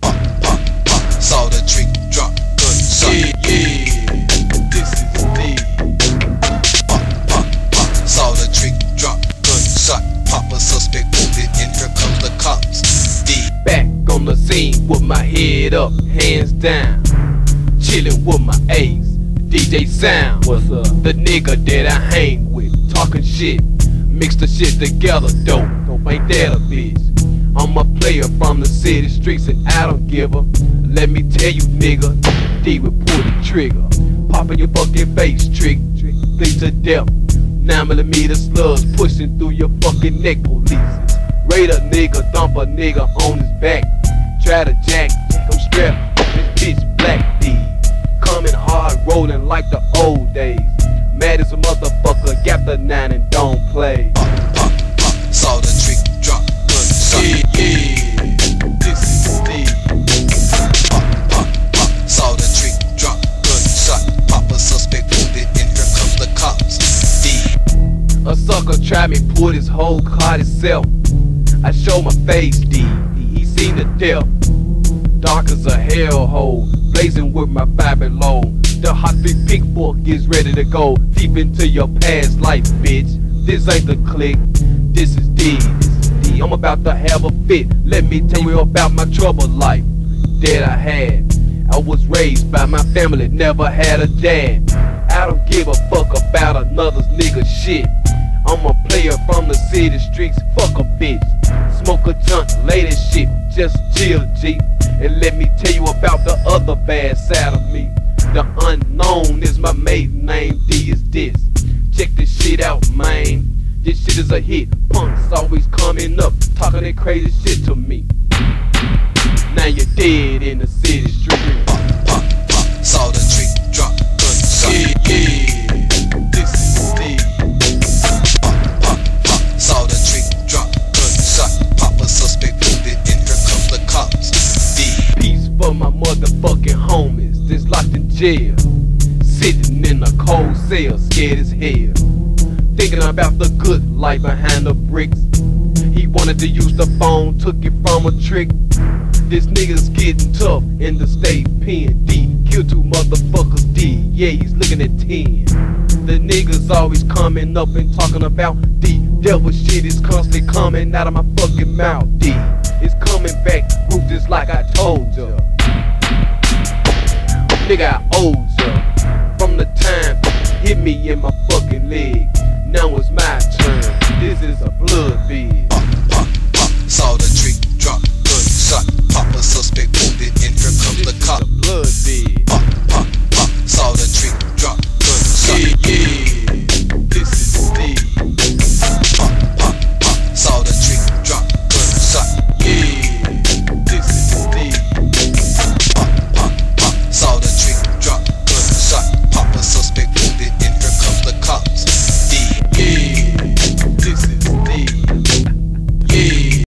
Pop, pop, pop. Saw the tree drop. Good shot. Yeah, yeah. This is D. Pop, pop, pop. Saw the tree drop. Good shot. Pop a suspect wounded. And here comes the cops. D. Back on the scene with my head up, hands down. Chillin' with my ace, DJ Sound. What's up? The nigga that I hang with, talking shit. Mix the shit together, dope. Don't that a bitch? I'm a player from the city streets and I don't give a. Let me tell you, nigga, D would pull the trigger. Popping your fucking face, trick, trick, bleed to death. Nine millimeter slugs pushing through your fucking neck, police. Raid a nigga, dump a nigga on his back. Try to jack, I'm. This bitch black D. Coming hard, rolling like the old days. Mad as a motherfucker, gap the nine and don't play. Tried me, pulled his whole card himself. I show my face, D. He, seen the death. Dark as a hellhole, blazing with my five below. The hot big pickbook is ready to go deep into your past life, bitch. This ain't the click, this is D. This is D. I'm about to have a fit. Let me tell you about my troubled life that I had. I was raised by my family, never had a dad. I don't give a fuck about another nigga shit. I'm a player from the city streets, fuck a bitch. Smoke a joint, lay that shit, just chill, G. And let me tell you about the other bad side of me. The unknown is my maiden name, D is this. Check this shit out, man. This shit is a hit. Punks always coming up, talking that crazy shit to me. Now you're dead for my motherfucking homies that's locked in jail. Sitting in a cold cell, scared as hell. Thinking about the good life behind the bricks. He wanted to use the phone, took it from a trick. This nigga's getting tough in the state pen. D. Kill two motherfuckers, D. Yeah, he's looking at 10. The niggas always coming up and talking about D. Devil shit is constantly coming out of my fucking mouth. D. Nigga, I owes up from the time hit me in my fucking leg. Now it's my turn. This is a blood bid.